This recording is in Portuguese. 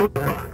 Opa!